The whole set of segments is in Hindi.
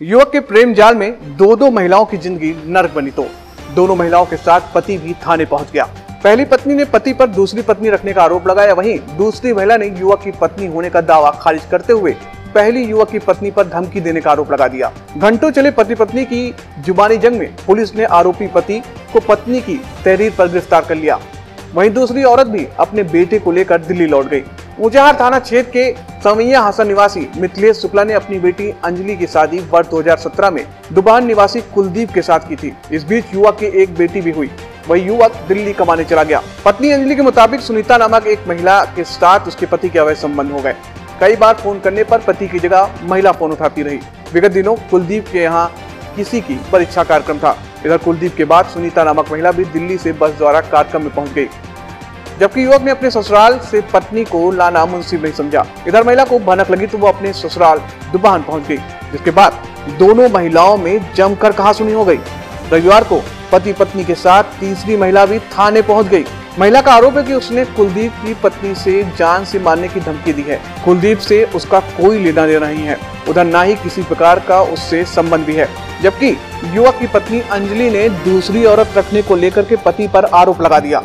युवक के प्रेम जाल में दो दो महिलाओं की ज़िंदगी नर्क बनी तो दोनों महिलाओं के साथ पति भी थाने पहुँच गया। पहली पत्नी ने पति पर दूसरी पत्नी रखने का आरोप लगाया। वहीं दूसरी महिला ने युवक की पत्नी होने का दावा खारिज करते हुए पहली युवक की पत्नी पर धमकी देने का आरोप लगा दिया। घंटों चले पति पत्नी की जुबानी जंग में पुलिस ने आरोपी पति को पत्नी की तहरीर पर गिरफ़्तार कर लिया। वहीं दूसरी औरत भी अपने बेटे को लेकर दिल्ली लौट गई। ऊंचाहार थाना क्षेत्र के सवैया हसन निवासी मिथिलेश शुक्ला ने अपनी बेटी अंजलि की शादी वर्ष 2017 में दुबान निवासी कुलदीप के साथ की थी। इस बीच युवक की एक बेटी भी हुई। वही युवक दिल्ली कमाने चला गया। पत्नी अंजलि के मुताबिक सुनीता नामक एक महिला के साथ उसके पति के अवैध संबंध हो गए। कई बार फ़ोन करने पर पति की जगह महिला फ़ोन उठाती रही। विगत दिनों कुलदीप के यहाँ किसी की परीक्षा कार्यक्रम था। इधर कुलदीप के बाद सुनीता नामक महिला भी दिल्ली से बस द्वारा कार्यक्रम में पहुँच गई। जबकि युवक ने अपने ससुराल से पत्नी को लाना मुंसिब नहीं समझा। इधर महिला को भनक लगी तो वो अपने ससुराल दुबहान पहुँच गई, जिसके बाद दोनों महिलाओं में जमकर कहासुनी हो गई। रविवार को पति पत्नी के साथ तीसरी महिला भी थाने पहुँच गई। महिला का आरोप है कि उसने कुलदीप की पत्नी से जान से मारने की धमकी दी है। कुलदीप से उसका कोई लेना देना नहीं है। उधर ना ही किसी प्रकार का उससे संबंध भी है। जबकि युवक की पत्नी अंजलि ने दूसरी औरत रखने को लेकर के पति पर आरोप लगा दिया।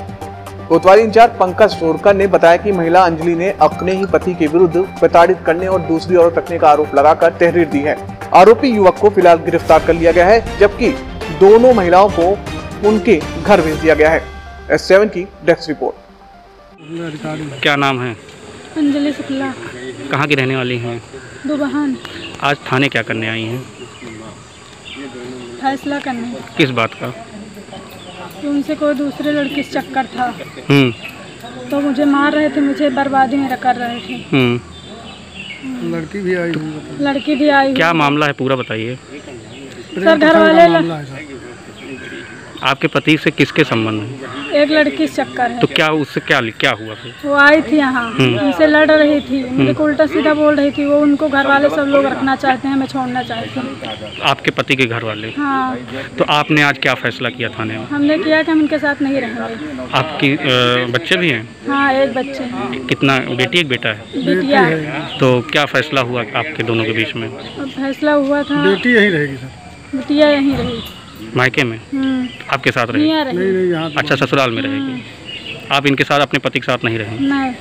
कोतवाली इंचार्ज पंकज सोरकर ने बताया कि महिला अंजलि ने अपने ही पति के विरुद्ध प्रताड़ित करने और दूसरी औरत रखने का आरोप लगाकर तहरीर दी है। आरोपी युवक को फ़िलहाल गिरफ़्तार कर लिया गया है जबकि दोनों महिलाओं को उनके घर भेज दिया गया है। एस सेवन की डेस्क रिपोर्ट। क्या नाम है? अंजलि शुक्ला। कहाँ की रहने वाली हैं? दुबहान। आज थाने क्या करने आई हैं? फैसला करने। किस बात का? कि उनसे कोई दूसरे लड़की से चक्कर था। हम्म। तो मुझे मार रहे थे मुझे बर्बादी में कर रहे थे। हम्म। लड़की भी आई हुई लड़की भी आई क्या मामला है पूरा बताइए। सर घर वाले। आपके पति से किसके संबंध है? एक लड़की चक्कर है। तो क्या उससे क्या क्या हुआ फिर? वो आई थी यहाँ। हम्म। उनसे लड़ रही थी। मुझे को उल्टा सीधा बोल रही थी वो उनको घर वाले सब लोग रखना चाहते हैं मैं छोड़ना चाहती हूँ। आपके पति के घर वाले हाँ। तो आपने आज क्या फैसला किया थाने में? हमने किया कि हम इनके साथ नहीं रहेंगे। आपकी बच्चे भी हैं? हाँ एक बच्चे हैं। कितना बेटी एक बेटा है? बिटिया है। तो क्या फैसला हुआ आपके दोनों के बीच में? फैसला हुआ था। बेटी यही रहेगी सर। बिटिया यहीं रही। मायके में? हम्म, आपके साथ रहे नहीं नहीं अच्छा ससुराल में रहेगी। आप इनके साथ अपने पति के साथ नहीं रहे? नहीं।